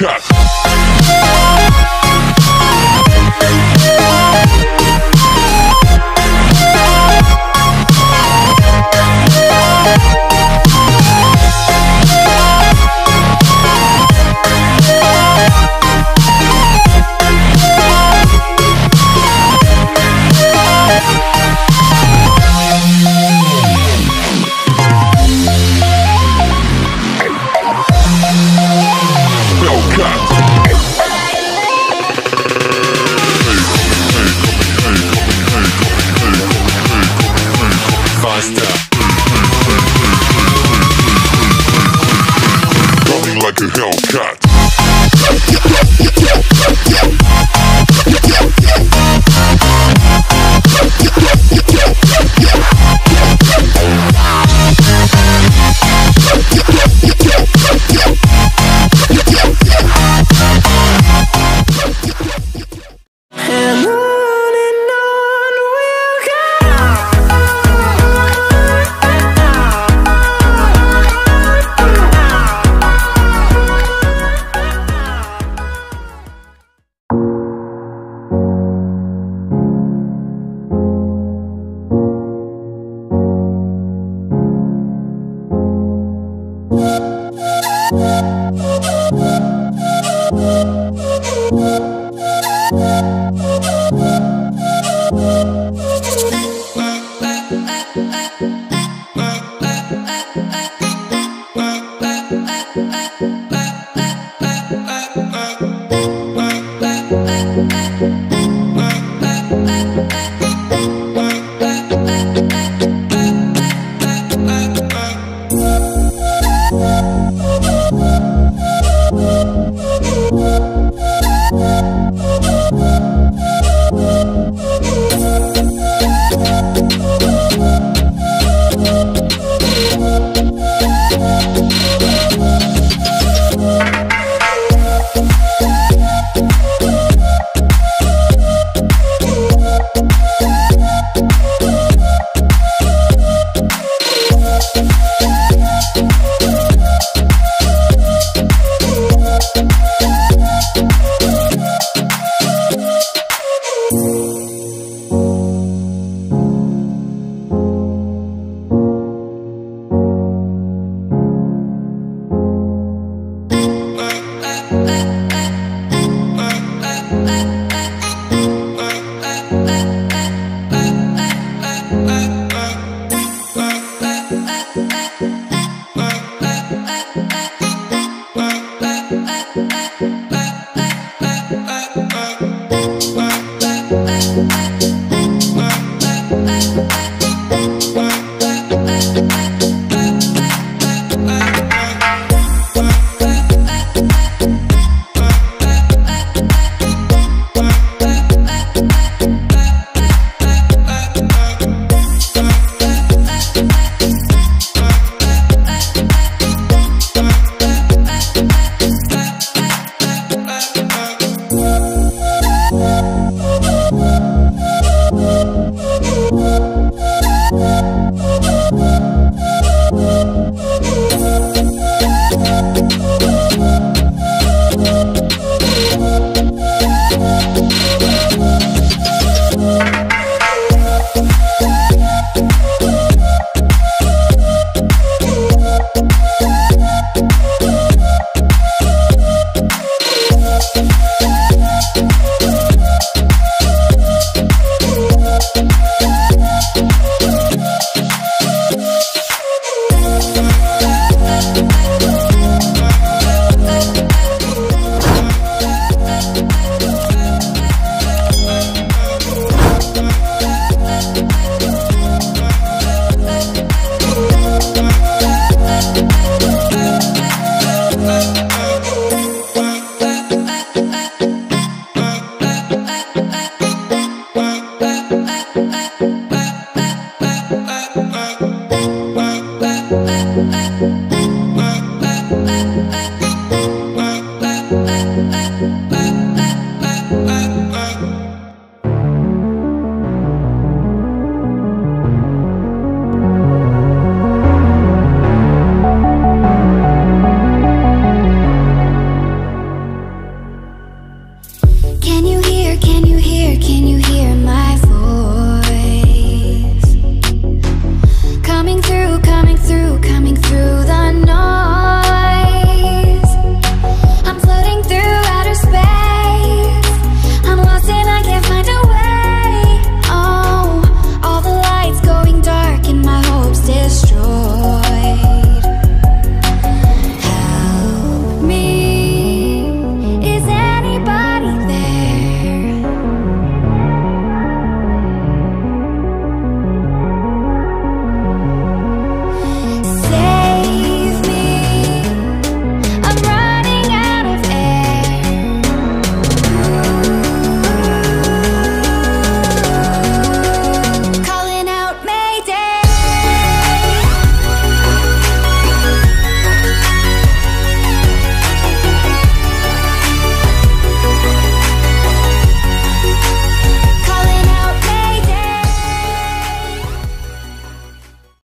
Cut. cut. stop.